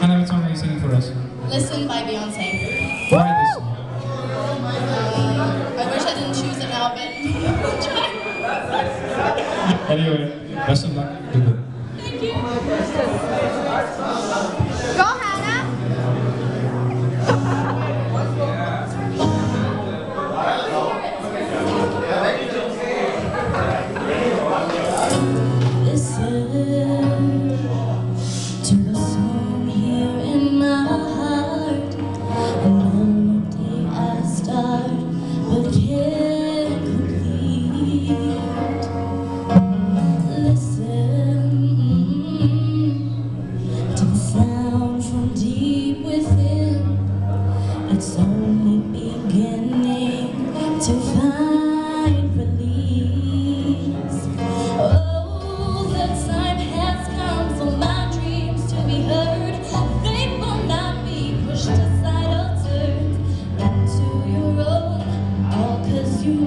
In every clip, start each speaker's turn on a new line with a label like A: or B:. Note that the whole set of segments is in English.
A: Hannah, what song are you singing for us?
B: Listen by Beyonce.
A: Why this song?
B: Um, I wish I didn't choose it now, but
A: Anyway, best of luck.
B: It's only beginning to find release. Oh, the time has come for my dreams to be heard. They will not be pushed aside or turned into your own. You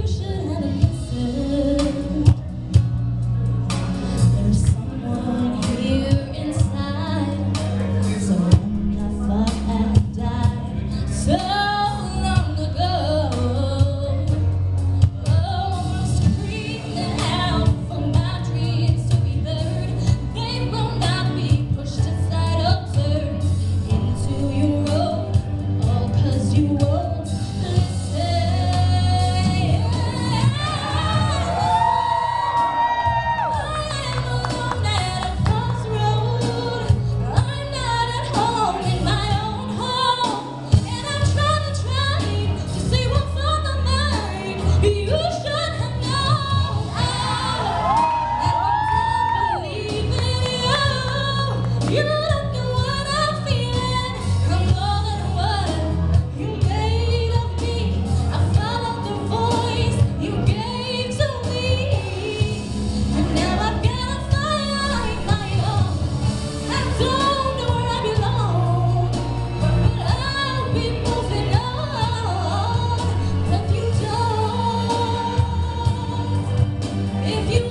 B: you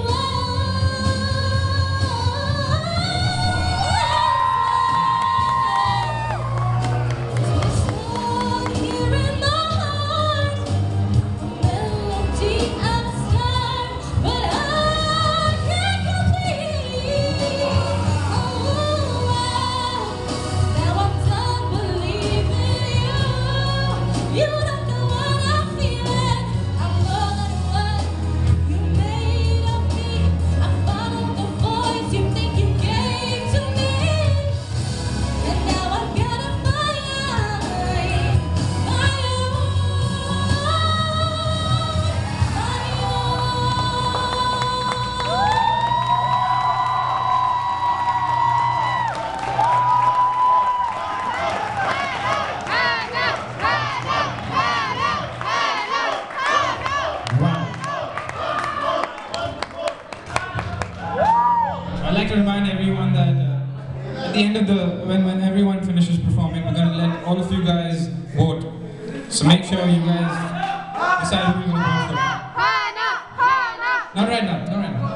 B: to
A: remind everyone that uh, at the end of the when when everyone finishes performing, we're gonna let all of you guys vote. So make sure you guys decide who you're gonna vote for. Not right now. Not right now.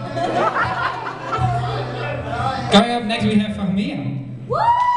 A: Coming up next, we have Fahmia.
C: Woo!